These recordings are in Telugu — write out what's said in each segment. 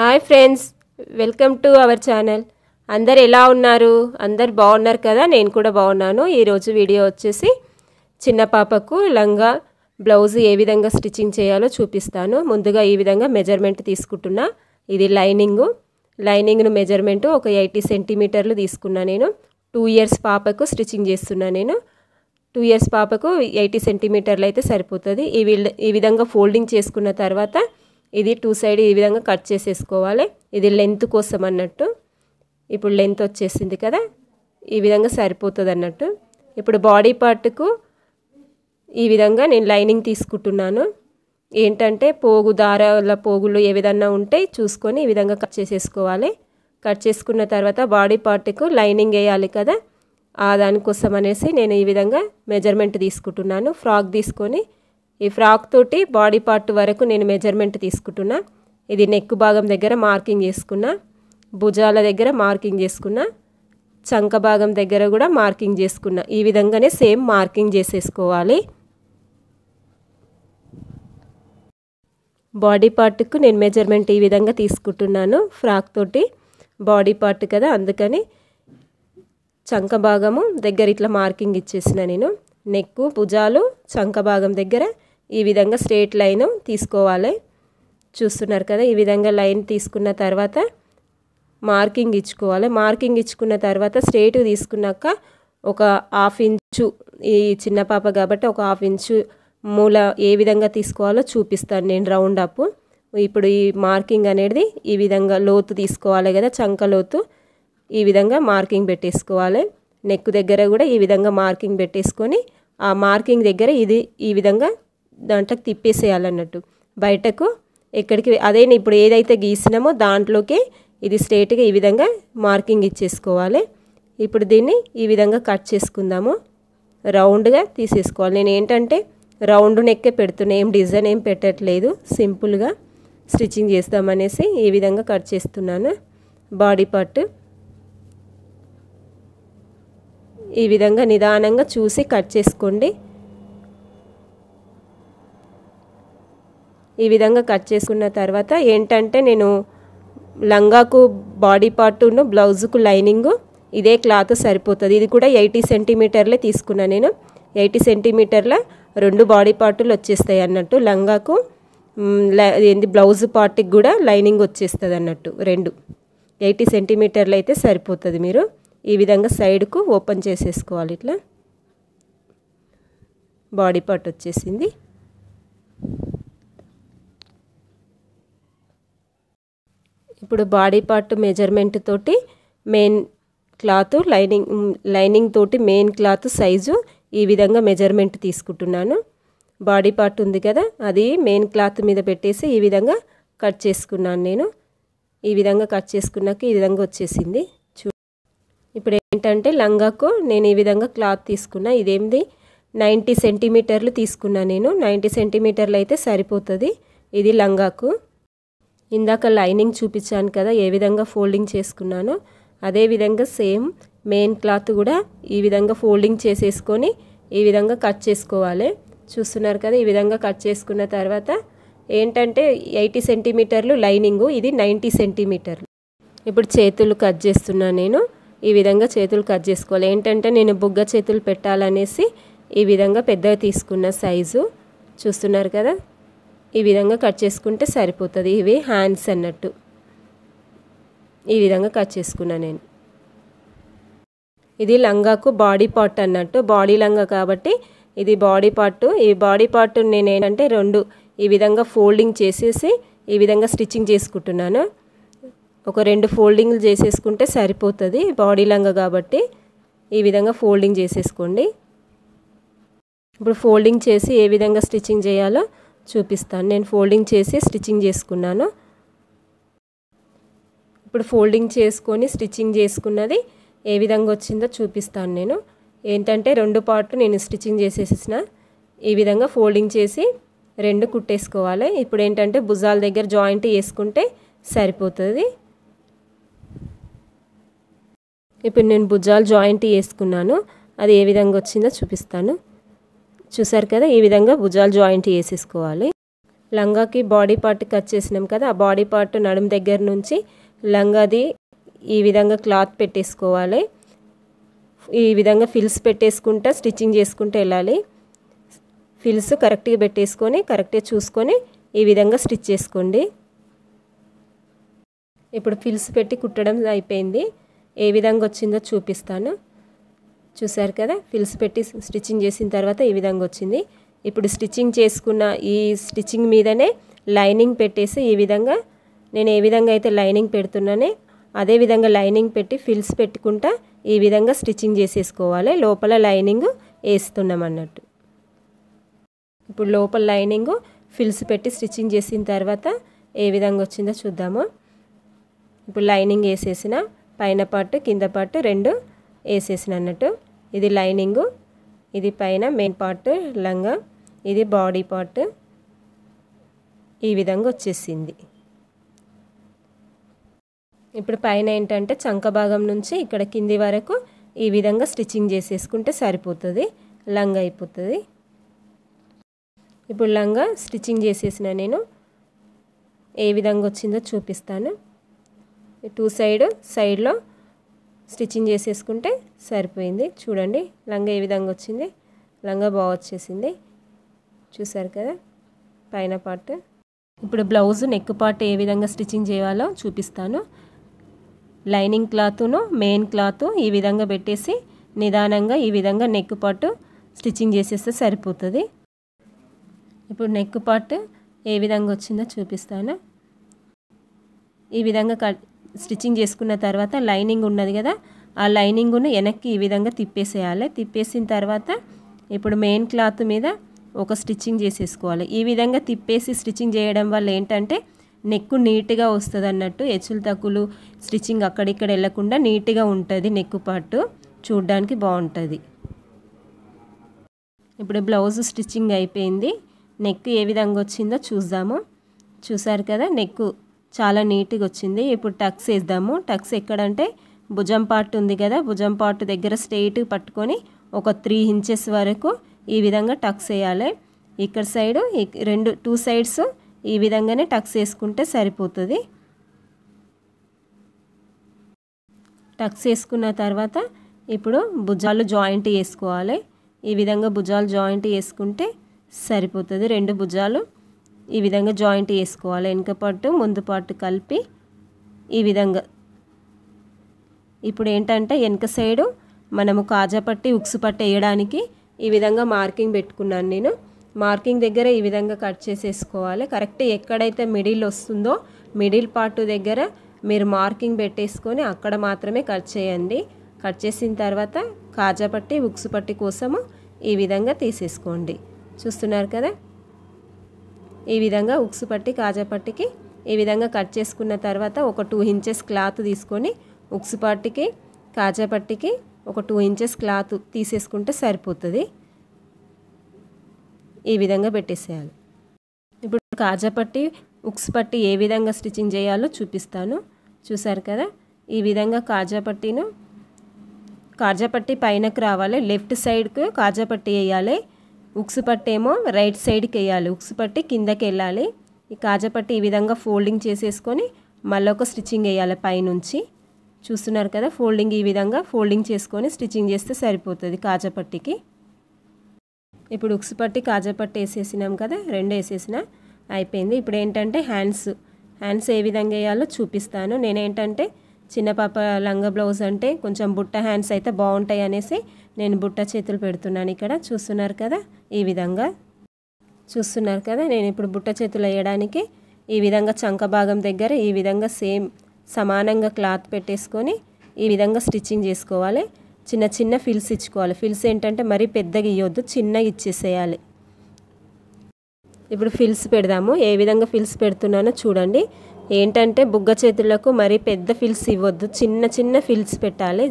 Hi friends welcome to our channel. అందరు ఎలా ఉన్నారు? అందరు బాగున్నారు కదా? నేను కూడా బాగున్నాను. ఈరోజు వీడియో వచ్చేసి చిన్న పాపకు లంగా బ్లౌజ్ ఏ విధంగా స్టిచ్చింగ్ చేయాలో చూపిస్తాను. ముందుగా ఈ విధంగా మెజర్మెంట్ తీసుకుంటున్నా. ఇది లైనింగు. లైనింగ్ను మెజర్మెంట్ ఒక ఎయిటీ సెంటీమీటర్లు తీసుకున్నా నేను. టూ ఇయర్స్ పాపకు స్టిచ్చింగ్ చేస్తున్నా నేను. టూ ఇయర్స్ పాపకు ఎయిటీ సెంటీమీటర్లు అయితే సరిపోతుంది. ఈ ఈ విధంగా ఫోల్డింగ్ చేసుకున్న తర్వాత ఇది టూ సైడ్ ఈ విధంగా కట్ చేసేసుకోవాలి. ఇది లెంత్ కోసం అన్నట్టు. ఇప్పుడు లెంత్ వచ్చేసింది కదా ఈ విధంగా సరిపోతుంది అన్నట్టు ఇప్పుడు బాడీ పార్ట్కు ఈ విధంగా నేను లైనింగ్ తీసుకుంటున్నాను. ఏంటంటే పోగు దారాల పోగులు ఏ విధంగా ఉంటే చూసుకొని ఈ విధంగా కట్ చేసేసుకోవాలి. కట్ చేసుకున్న తర్వాత బాడీ పార్ట్కు లైనింగ్ వేయాలి కదా ఆ దానికోసం అనేసి నేను ఈ విధంగా మెజర్మెంట్ తీసుకుంటున్నాను. ఫ్రాక్ తీసుకొని ఈ ఫ్రాక్ తోటి బాడీ పార్ట్ వరకు నేను మెజర్మెంట్ తీసుకుంటున్నా. ఇది నెక్ భాగం దగ్గర మార్కింగ్ చేసుకున్నా. భుజాల దగ్గర మార్కింగ్ చేసుకున్నా. చంక భాగం దగ్గర కూడా మార్కింగ్ చేసుకున్నా. ఈ విధంగానే సేమ్ మార్కింగ్ చేసేసుకోవాలి. బాడీ పార్ట్కు నేను మెజర్మెంట్ ఈ విధంగా తీసుకుంటున్నాను. ఫ్రాక్ తోటి బాడీ పార్ట్ కదా అందుకని చంక భాగము దగ్గర ఇట్లా మార్కింగ్ ఇచ్చేసిన నేను. నెక్కు భుజాలు చంక భాగం దగ్గర ఈ విధంగా స్ట్రేట్ లైన్ తీసుకోవాలి. చూస్తున్నారు కదా ఈ విధంగా లైన్ తీసుకున్న తర్వాత మార్కింగ్ ఇచ్చుకోవాలి. మార్కింగ్ ఇచ్చుకున్న తర్వాత స్ట్రేట్ తీసుకున్నాక ఒక హాఫ్ ఇంచు ఈ చిన్న పాప కాబట్టి ఒక హాఫ్ ఇంచు మూల ఏ విధంగా తీసుకోవాలో చూపిస్తాను నేను రౌండ్ అప్. ఇప్పుడు ఈ మార్కింగ్ అనేది ఈ విధంగా లోతు తీసుకోవాలి కదా చంక లోతు. ఈ విధంగా మార్కింగ్ పెట్టేసుకోవాలి. నెక్ దగ్గర కూడా ఈ విధంగా మార్కింగ్ పెట్టేసుకొని ఆ మార్కింగ్ దగ్గర ఇది ఈ విధంగా దాంట్లోకి తిప్పేసేయాలన్నట్టు. బయటకు ఎక్కడికి అదే ఇప్పుడు ఏదైతే గీసినామో దాంట్లోకి ఇది స్ట్రేట్గా ఈ విధంగా మార్కింగ్ ఇచ్చేసుకోవాలి. ఇప్పుడు దీన్ని ఈ విధంగా కట్ చేసుకుందాము. రౌండ్గా తీసేసుకోవాలి. నేను ఏంటంటే రౌండ్ నెక్కే పెడుతున్నా ఏం డిజైన్ ఏం పెట్టట్లేదు. సింపుల్గా స్టిచ్చింగ్ చేస్తామనేసి ఈ విధంగా కట్ చేస్తున్నాను. బాడీ పార్ట్ ఈ విధంగా నిదానంగా చూసి కట్ చేసుకోండి. ఈ విధంగా కట్ చేసుకున్న తర్వాత ఏంటంటే నేను లంగాకు బాడీ పార్టును బ్లౌజుకు లైనింగ్ ఇదే క్లాత్ సరిపోతుంది. ఇది కూడా ఎయిటీ సెంటీమీటర్లే తీసుకున్నాను నేను. ఎయిటీ సెంటీమీటర్ల రెండు బాడీ పార్టులు వచ్చేస్తాయి అన్నట్టు. లంగాకు ఏంది బ్లౌజ్ పార్ట్కి కూడా లైనింగ్ వచ్చేస్తుంది అన్నట్టు. రెండు. ఎయిటీ సెంటీమీటర్లు అయితే సరిపోతుంది మీరు. ఈ విధంగా సైడ్కు ఓపెన్ చేసేసుకోవాలి ఇట్లా. బాడీ పార్ట్ వచ్చేసింది. ఇప్పుడు బాడీ పార్ట్ మెజర్మెంట్ తోటి మెయిన్ క్లాత్ లైనింగ్ లైనింగ్ తోటి మెయిన్ క్లాత్ సైజు ఈ విధంగా మెజర్మెంట్ తీసుకుంటున్నాను. బాడీ పార్ట్ ఉంది కదా అది మెయిన్ క్లాత్ మీద పెట్టేసి ఈ విధంగా కట్ చేసుకున్నాను నేను. ఈ విధంగా కట్ చేసుకున్నాక ఈ విధంగా వచ్చేసింది. చూ ఇప్పుడు ఏంటంటే లంగాకు నేను ఈ విధంగా క్లాత్ తీసుకున్నా. ఇదేమిది నైంటీ సెంటీమీటర్లు తీసుకున్నా నేను. నైంటీ సెంటీమీటర్లు అయితే సరిపోతుంది. ఇది లంగాకు. ఇందాక లైనింగ్ చూపించాను కదా ఏ విధంగా ఫోల్డింగ్ చేసుకున్నానో అదే విధంగా సేమ్ మెయిన్ క్లాత్ కూడా ఈ విధంగా ఫోల్డింగ్ చేసేసుకొని ఈ విధంగా కట్ చేసుకోవాలి. చూస్తున్నారు కదా ఈ విధంగా కట్ చేసుకున్న తర్వాత ఏంటంటే ఎయిటీ సెంటీమీటర్లు లైనింగు ఇది నైంటీ సెంటీమీటర్లు. ఇప్పుడు చేతులు కట్ చేస్తున్నా నేను ఈ విధంగా చేతులు కట్ చేసుకోవాలి. ఏంటంటే నేను బుగ్గ చేతులు పెట్టాలనేసి ఈ విధంగా పెద్దగా తీసుకున్న సైజు. చూస్తున్నారు కదా ఈ విధంగా కట్ చేసుకుంటే సరిపోతుంది. ఇవి హ్యాండ్స్ అన్నట్టు. ఈ విధంగా కట్ చేసుకున్నా నేను. ఇది లంగాకు బాడీ పార్ట్ అన్నట్టు. బాడీ లంగా కాబట్టి ఇది బాడీ పార్ట్. ఈ బాడీ పార్ట్ నేను ఏంటంటే రెండు ఈ విధంగా ఫోల్డింగ్ చేసేసి ఈ విధంగా స్టిచ్చింగ్ చేసుకుంటున్నాను. ఒక రెండు ఫోల్డింగ్లు చేసేసుకుంటే సరిపోతుంది. బాడీ లంగా కాబట్టి ఈ విధంగా ఫోల్డింగ్ చేసేసుకోండి. ఇప్పుడు ఫోల్డింగ్ చేసి ఏ విధంగా స్టిచ్చింగ్ చేయాలో చూపిస్తాను. నేను ఫోల్డింగ్ చేసి స్టిచ్చింగ్ చేసుకున్నాను. ఇప్పుడు ఫోల్డింగ్ చేసుకొని స్టిచ్చింగ్ చేసుకున్నది ఏ విధంగా వచ్చిందో చూపిస్తాను నేను. ఏంటంటే రెండు పార్ట్లు నేను స్టిచ్చింగ్ చేసేసిన. ఈ విధంగా ఫోల్డింగ్ చేసి రెండు కుట్టేసుకోవాలి. ఇప్పుడు ఏంటంటే భుజాల దగ్గర జాయింట్ వేసుకుంటే సరిపోతుంది. ఇప్పుడు నేను భుజాలు జాయింట్ వేసుకున్నాను. అది ఏ విధంగా వచ్చిందో చూపిస్తాను. చూసారు కదా ఈ విధంగా భుజాలు జాయింట్ వేసేసుకోవాలి లంగాకి బాడీ పార్ట్ కట్ చేసినాం కదా ఆ బాడీ పార్ట్ నడుము దగ్గర నుంచి లంగాది ఈ విధంగా క్లాత్ పెట్టేసుకోవాలి. ఈ విధంగా ఫిల్స్ పెట్టేసుకుంటా స్టిచ్చింగ్ చేసుకుంటూ వెళ్ళాలి. ఫిల్స్ కరెక్ట్గా పెట్టేసుకొని కరెక్ట్గా చూసుకొని ఈ విధంగా స్టిచ్ చేసుకోండి. ఇప్పుడు ఫిల్స్ పెట్టి కుట్టడం అయిపోయింది. ఏ విధంగా వచ్చిందో చూపిస్తాను. చూసారు కదా? ఫిల్స్ పెట్టి స్టిచ్చింగ్ చేసిన తర్వాత ఈ విధంగా వచ్చింది. ఇప్పుడు స్టిచ్చింగ్ చేసుకున్న ఈ స్టిచ్చింగ్ మీదనే లైనింగ్ పెట్టేసి ఈ విధంగా నేను ఏ విధంగా అయితే లైనింగ్ పెడుతున్నానే అదే విధంగా లైనింగ్ పెట్టి ఫిల్స్ పెట్టుకుంటా ఈ విధంగా స్టిచ్చింగ్ చేసేసుకోవాలి. లోపల లైనింగ్ వేస్తున్నాం అన్నట్టు. ఇప్పుడు లోపల లైనింగ్ ఫిల్స్ పెట్టి స్టిచ్చింగ్ చేసిన తర్వాత ఏ విధంగా వచ్చిందో చూద్దాము. ఇప్పుడు లైనింగ్ వేసేసిన పైన పార్ట్ కింద పార్ట్ రెండు వేసేసిన అన్నట్టు. ఇది లైనింగు ఇది పైన మెయిన్ పార్ట్ లంగా ఇది బాడీ పార్ట్. ఈ విధంగా వచ్చేసింది. ఇప్పుడు పైన ఏంటంటే చంక భాగం నుంచి ఇక్కడ కింది వరకు ఈ విధంగా స్టిచ్చింగ్ చేసేసుకుంటే సరిపోతుంది లంగా అయిపోతుంది. ఇప్పుడు లంగా స్టిచ్చింగ్ చేసేసిన నేను ఏ విధంగా వచ్చిందో చూపిస్తాను. టూ సైడ్ సైడ్లో స్టిచ్చింగ్ చేసేసుకుంటే సరిపోయింది. చూడండి లంగా ఏ విధంగా వచ్చింది. లంగా బాగా వచ్చేసింది. చూసారు కదా పైన పార్ట్ ఇప్పుడు బ్లౌజ్ నెక్ పార్ట్ ఏ విధంగా స్టిచ్చింగ్ చేయాలో చూపిస్తాను. లైనింగ్ క్లాత్ను మెయిన్ క్లాత్ ఈ విధంగా పెట్టేసి నిదానంగా ఈ విధంగా నెక్ పార్ట్ స్టిచ్చింగ్ చేసేస్తే సరిపోతుంది. ఇప్పుడు నెక్ పార్ట్ ఏ విధంగా వచ్చిందో చూపిస్తాను. ఈ విధంగా కట్ స్టిచ్చింగ్ చేసుకున్న తర్వాత లైనింగ్ ఉన్నది కదా ఆ లైనింగ్ను వెనక్కి ఈ విధంగా తిప్పేసేయాలి. తిప్పేసిన తర్వాత ఇప్పుడు మెయిన్ క్లాత్ మీద ఒక స్టిచ్చింగ్ చేసేసుకోవాలి. ఈ విధంగా తిప్పేసి స్టిచ్చింగ్ చేయడం వల్ల ఏంటంటే నెక్ నీట్గా వస్తుంది అన్నట్టు హెచ్చులు తక్కువలు స్టిచ్చింగ్ అక్కడిక్కడ వెళ్ళకుండా నీట్గా ఉంటుంది నెక్ పట్టు చూడడానికి బాగుంటుంది. ఇప్పుడు బ్లౌజ్ స్టిచ్చింగ్ అయిపోయింది. నెక్ ఏ విధంగా వచ్చిందో చూద్దాము. చూసారు కదా నెక్ చాలా నీట్గా వచ్చింది ఇప్పుడు టక్స్ వేద్దాము టక్స్ ఎక్కడంటే భుజం పార్ట్ ఉంది కదా భుజం పార్ట్ దగ్గర స్ట్రైట్ పట్టుకొని ఒక త్రీ ఇంచెస్ వరకు ఈ విధంగా టక్స్ వేయాలి ఇక్కడ సైడు రెండు టూ సైడ్స్ ఈ విధంగానే టక్స్ వేసుకుంటే సరిపోతుంది. టక్స్ వేసుకున్న తర్వాత ఇప్పుడు భుజాలు జాయింట్ వేసుకోవాలి ఈ విధంగా భుజాలు జాయింట్ వేసుకుంటే సరిపోతుంది. రెండు భుజాలు ఈ విధంగా జాయింట్ వేసుకోవాలి. వెనుక పట్టు ముందు పట్టు కలిపి ఈ విధంగా. ఇప్పుడు ఏంటంటే వెనక సైడు మనము కాజా పట్టి ఉక్సు పట్టు వేయడానికి ఈ విధంగా మార్కింగ్ పెట్టుకున్నాను నేను. మార్కింగ్ దగ్గర ఈ విధంగా కట్ చేసేసుకోవాలి. కరెక్ట్ ఎక్కడైతే మిడిల్ వస్తుందో మిడిల్ పార్ట్ దగ్గర మీరు మార్కింగ్ పెట్టేసుకొని అక్కడ మాత్రమే కట్ చేయండి. కట్ చేసిన తర్వాత కాజా పట్టి ఉక్సు పట్టి కోసము ఈ విధంగా తీసేసుకోండి. చూస్తున్నారు కదా? ఈ విధంగా ఉక్సు పట్టి కాజా పట్టికి ఈ విధంగా కట్ చేసుకున్న తర్వాత ఒక టూ ఇంచెస్ క్లాత్ తీసుకొని ఉక్సు పట్టికి కాజా పట్టికి ఒక టూ ఇంచెస్ క్లాత్ తీసేసుకుంటే సరిపోతుంది. ఈ విధంగా పెట్టేసేయాలి. ఇప్పుడు కాజా పట్టి ఉక్స్ పట్టి ఏ విధంగా స్టిచ్చింగ్ చేయాలో చూపిస్తాను. చూసారు కదా? ఈ విధంగా కాజా పట్టిను కాజా పట్టి పైనకు రావాలి. లెఫ్ట్ సైడ్కు కాజా పట్టి వేయాలి. ఉక్స్ పట్టేమో రైట్ సైడ్కి వేయాలి. ఉక్స్ పట్టి కిందకి వెళ్ళాలి. ఈ కాజపట్టి ఈ విధంగా ఫోల్డింగ్ చేసేసుకొని మళ్ళీ ఒక స్టిచ్చింగ్ వేయాలి పైనుంచి. చూస్తున్నారు కదా ఫోల్డింగ్ ఈ విధంగా ఫోల్డింగ్ చేసుకొని స్టిచ్చింగ్ చేస్తే సరిపోతుంది కాజపట్టికి ఇప్పుడు ఉక్స్ పట్టి కాజపట్టి వేసేసినాం కదా రెండు వేసేసిన అయిపోయింది. ఇప్పుడు ఏంటంటే హ్యాండ్స్ హ్యాండ్స్ ఏ విధంగా వేయాలో చూపిస్తాను. నేనేంటంటే చిన్న పాప లంగా బ్లౌజ్ అంటే కొంచెం బుట్ట హ్యాండ్స్ అయితే బాగుంటాయి అనేసి నేను బుట్ట చేతులు పెడుతున్నాను ఇక్కడ. చూస్తున్నారు కదా? ఈ విధంగా. చూస్తున్నారు కదా? నేను ఇప్పుడు బుట్ట చేతులు వేయడానికి ఈ విధంగా చంక భాగం దగ్గర ఈ విధంగా సేమ్ సమానంగా క్లాత్ పెట్టేసుకొని ఈ విధంగా స్టిచ్చింగ్ చేసుకోవాలి. చిన్న చిన్న ఫిల్స్ ఇచ్చుకోవాలి. ఫిల్స్ ఏంటంటే మరీ పెద్దగా ఇవ్వద్దు చిన్నగా ఇచ్చేసేయాలి. ఇప్పుడు ఫిల్స్ పెడదాము. ఏ విధంగా ఫిల్స్ పెడుతున్నానో చూడండి. ఏంటంటే బుగ్గ చేతులకు మరీ పెద్ద ఫిల్స్ ఇవ్వద్దు. చిన్న చిన్న ఫిల్స్ పెట్టాలి.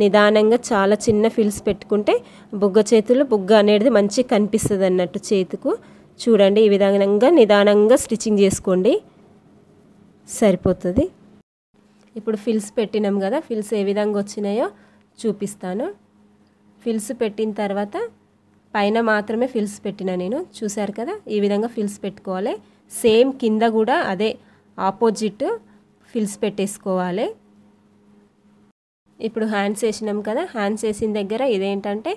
నిదానంగా చాలా చిన్న ఫిల్స్ పెట్టుకుంటే బుగ్గ చేతులు బుగ్గ అనేది మంచిగా కనిపిస్తుంది అన్నట్టు చేతుకు. చూడండి ఈ విధంగా నిదానంగా స్టిచ్చింగ్ చేసుకోండి. సరిపోతుంది. ఇప్పుడు ఫిల్స్ పెట్టినాం కదా ఫిల్స్ ఏ విధంగా వచ్చినాయో చూపిస్తాను. ఫిల్స్ పెట్టిన తర్వాత పైన మాత్రమే ఫిల్స్ పెట్టిన నేను. చూశారు కదా ఈ విధంగా ఫిల్స్ పెట్టుకోవాలి. సేమ్ కింద కూడా అదే ఆపోజిట్ ఫిల్స్ పెట్టేసుకోవాలి. ఇప్పుడు హ్యాండ్స్ వేసినాం కదా హ్యాండ్స్ వేసిన దగ్గర ఇదేంటంటే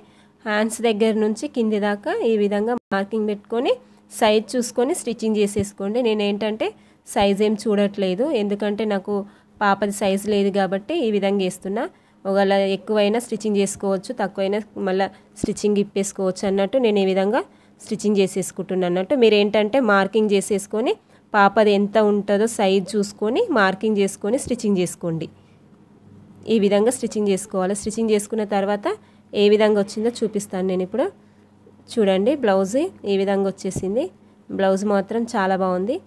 హ్యాండ్స్ దగ్గర నుంచి కింది దాకా ఈ విధంగా మార్కింగ్ పెట్టుకొని సైజ్ చూసుకొని స్టిచ్చింగ్ చేసేసుకోండి. నేను ఏంటంటే సైజ్ ఏం చూడట్లేదు ఎందుకంటే నాకు పాపది సైజ్ లేదు కాబట్టి ఈ విధంగా వేస్తున్నా. ఒకవేళ ఎక్కువైనా స్టిచ్చింగ్ చేసుకోవచ్చు తక్కువైనా మళ్ళీ స్టిచ్చింగ్ ఇప్పేసుకోవచ్చు అన్నట్టు నేను ఈ విధంగా స్టిచ్చింగ్ చేసేసుకుంటున్నాను అన్నట్టు. మీరు ఏంటంటే మార్కింగ్ చేసేసుకొని పాపది ఎంత ఉంటుందో సైజ్ చూసుకొని మార్కింగ్ చేసుకొని స్టిచ్చింగ్ చేసుకోండి. ఈ విధంగా స్టిచ్చింగ్ చేసుకోవాలి. స్టిచ్చింగ్ చేసుకున్న తర్వాత ఏ విధంగా వచ్చిందో చూపిస్తాను నేను ఇప్పుడు. చూడండి బ్లౌజ్ ఈ విధంగా వచ్చేసింది. బ్లౌజ్ మాత్రం చాలా బాగుంది.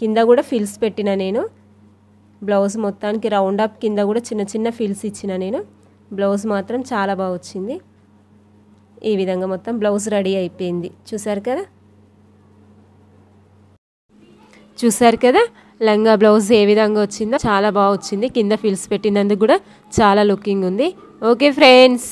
కింద కూడా ఫిల్స్ పెట్టిన నేను. బ్లౌజ్ మొత్తానికి రౌండ్ అప్ కింద కూడా చిన్న చిన్న ఫిల్స్ ఇచ్చిన నేను. బ్లౌజ్ మాత్రం చాలా బాగా వచ్చింది. ఈ విధంగా మొత్తం బ్లౌజ్ రెడీ అయిపోయింది. చూసారు కదా? చూసారు కదా? లంగా బ్లౌజ్ ఏ విధంగా వచ్చిందో చాలా బాగా వచ్చింది. కింద ఫిల్స్ పెట్టినందుకు కూడా చాలా లుకింగ్ ఉంది. Okay friends.